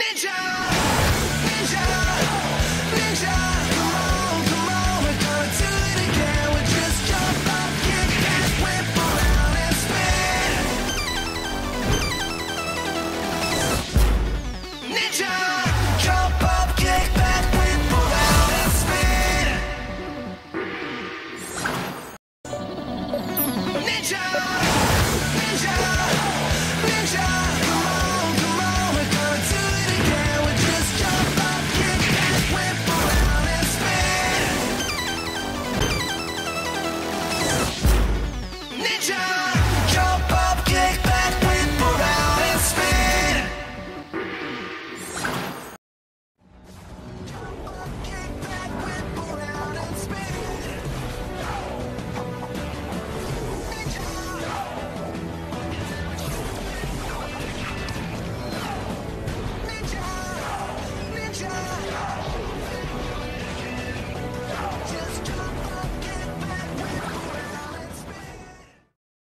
Ninja!